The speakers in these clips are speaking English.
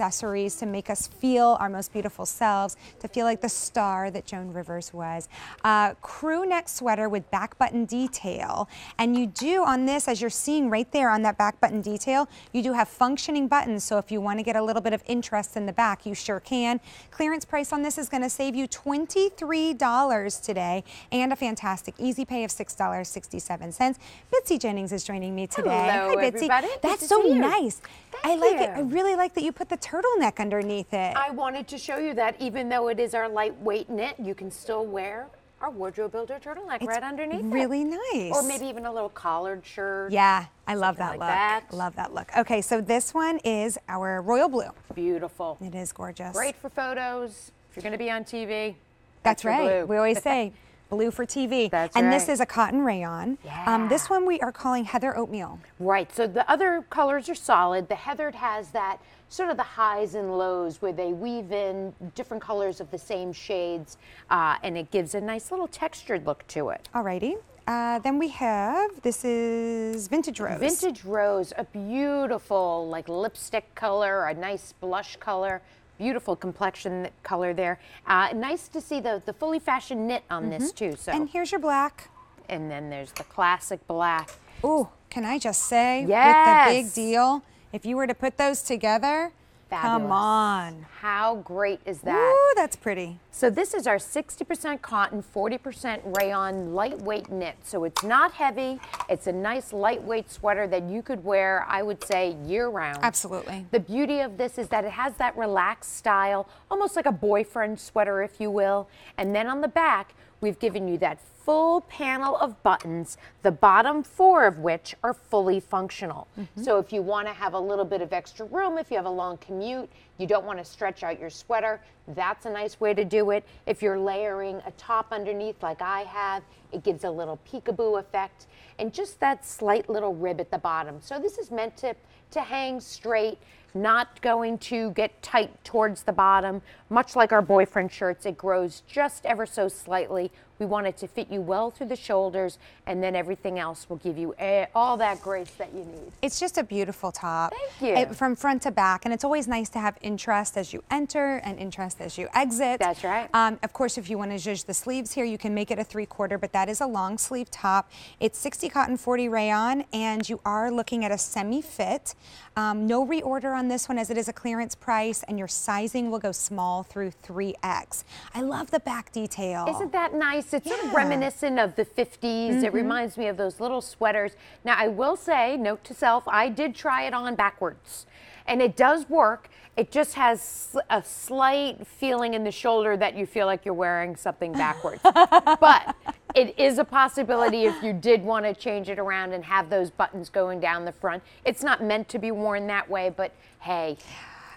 accessories to make us feel our most beautiful selves, to feel like the star that Joan Rivers was. Uh, crew neck sweater with back button detail. And you do on this, as you're seeing right there on that back button detail, you do have functioning buttons. So if you want to get a little bit of interest in the back, you sure can. Clearance price on this is going to save you $23 today and a fantastic easy pay of $6.67. Bitsy Jennings is joining me today. Hello, Hi, Bitsy. everybody. That's so you. nice. I Thank like it. I really like that you put the turtleneck underneath it. I wanted to show you that even though it is our lightweight knit, you can still wear our wardrobe builder turtleneck It's right underneath it. really nice. Or maybe even a little collared shirt. Yeah, I love that like look. that. Love that look. Okay, so this one is our royal blue. Beautiful. It is gorgeous. Great for photos. If you're going to be on TV, That's your right. blue. We always say blue for TV. That's and this is a cotton rayon. Um, this one we are calling Heather Oatmeal. Right. So the other colors are solid. The heathered has that sort of the highs and lows where they weave in different colors of the same shades, uh, and it gives a nice little textured look to it. Alrighty. Uh, then we have, this is Vintage Rose. Vintage rose, a beautiful like lipstick color, a nice blush color, beautiful complexion color there. Uh, nice to see the, the fully fashioned knit on this too. So, And here's your black. And then there's the classic black. Ooh, can I just say, with the big deal, if you were to put those together, come on. How great is that? Ooh, that's pretty. So this is our 60% cotton, 40% rayon lightweight knit. So it's not heavy. It's a nice lightweight sweater that you could wear, I would say, year round. Absolutely. The beauty of this is that it has that relaxed style, almost like a boyfriend sweater, if you will. And then on the back, we've given you that full panel of buttons, the bottom four of which are fully functional. Mm-hmm. So if you want to have a little bit of extra room, if you have a long commute, you don't want to stretch out your sweater, that's a nice way to do it. If you're layering a top underneath like I have, it gives a little peekaboo effect and just that slight little rib at the bottom. So this is meant to, to hang straight, not going to get tight towards the bottom. Much like our boyfriend shirts, it grows just ever so slightly. We want it to fit you well through the shoulders, and then everything else will give you eh, all that grace that you need. It's just a beautiful top. Thank you. It- from front to back. And it's always nice to have interest as you enter and interest as you exit. That's right. Um, of course, if you want to zhuzh the sleeves here, you can make it a three quarter, but that is a long sleeve top. It's 60 cotton, 40 rayon, and you are looking at a semi fit. Um, no reorder on this one as it is a clearance price, and your sizing will go small through 3X. I love the back detail. Isn't that nice? It's sort of Mm-hmm. reminiscent of the 50s. It reminds me of those little sweaters. Now, I will say, note to self, I did try it on backwards. And it does work. It just has a slight feeling in the shoulder that you feel like you're wearing something backwards. but it is a possibility if you did want to change it around and have those buttons going down the front. It's not meant to be worn that way, but hey,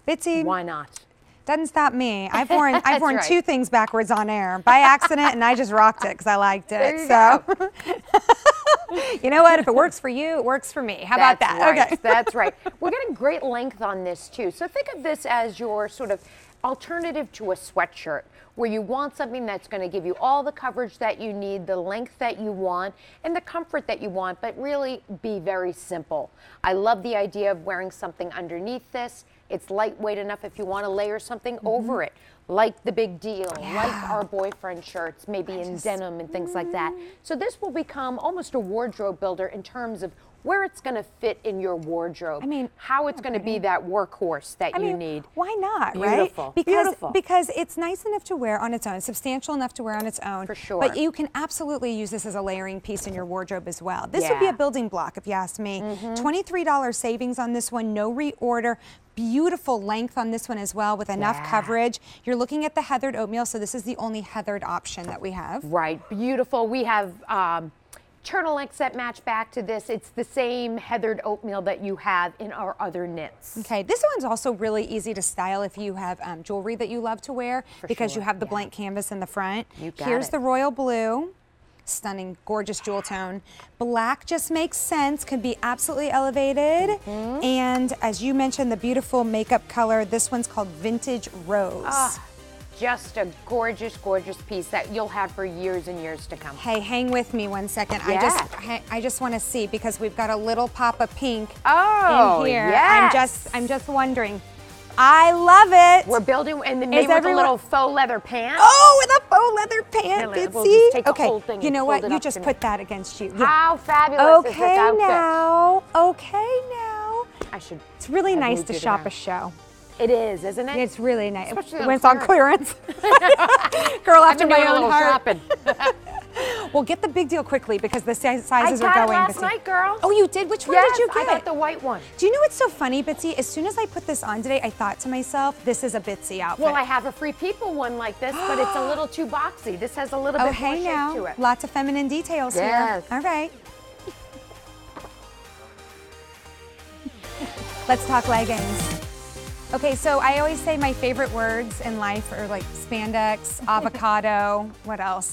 Bitsy, why not? Doesn't stop me. I've worn I've worn right. two things backwards on air by accident, and I just rocked it because I liked it. You so, you know what? If it works for you, it works for me. How about that? Right. Okay. That's right. We're getting great length on this too. So think of this as your sort of alternative to a sweatshirt where you want something that's going to give you all the coverage that you need, the length that you want, and the comfort that you want, but really be very simple. I love the idea of wearing something underneath this. It's lightweight enough if you want to layer something over it, like the big deal, like our boyfriend shirts, maybe in denim and things like that. So this will become almost a wardrobe builder in terms of where it's going to fit in your wardrobe. I mean, how it's going to be that workhorse that I you mean, need. why not, Beautiful. right? Because Beautiful. because it's nice enough to wear on its own, substantial enough to wear on its own. For sure. But you can absolutely use this as a layering piece in your wardrobe as well. This would be Mm-hmm. a building block, if you ask me. Twenty-three dollars savings on this one, no reorder. Beautiful length on this one as well, with enough Yeah. coverage. You're looking at the heathered oatmeal, so this is the only heathered option that we have. Right, beautiful. We have um, turtlenecks that match back to this. It's the same heathered oatmeal that you have in our other knits. Okay, this one's also really easy to style if you have um, jewelry that you love to wear because you have the yeah. blank canvas in the front. You got Here's it. the royal blue. Stunning, gorgeous jewel tone. Black just makes sense, could be absolutely elevated. Mm-hmm. And as you mentioned, the beautiful makeup color, this one's called Vintage Rose. Ah, just a gorgeous, gorgeous piece that you'll have for years and years to come. Hey, hang with me one second. I just I, I just want to see because we've got a little pop of pink Oh, in here. yes. I'm just I'm just wondering. I love it. We're building, and then maybe with everyone- a little faux leather pant. Oh, with a faux leather pant, Bitsy. we'll just take the okay, whole thing you know what? You just put me. that against you. Yeah. How fabulous is this Okay outfit? now. Okay now. I should. It's really nice to shop a show. It is, isn't it? It's really nice Especially on when it's on clearance. Girl after my own little heart. shopping. Well, get the big deal quickly because the si- I sizes got are it going. last Bitsy. night, girl. Oh, you did? Which one yes, did you get? I got the white one. Do you know what's so funny, Bitsy? As soon as I put this on today, I thought to myself, this is a Bitsy outfit. Well, I have a free people one like this, but it's a little too boxy. This has a little oh, bit more hey shape to it. Lots of feminine details Yes. here. All right. Let's talk leggings. Okay, so I always say my favorite words in life are like spandex, avocado, what else?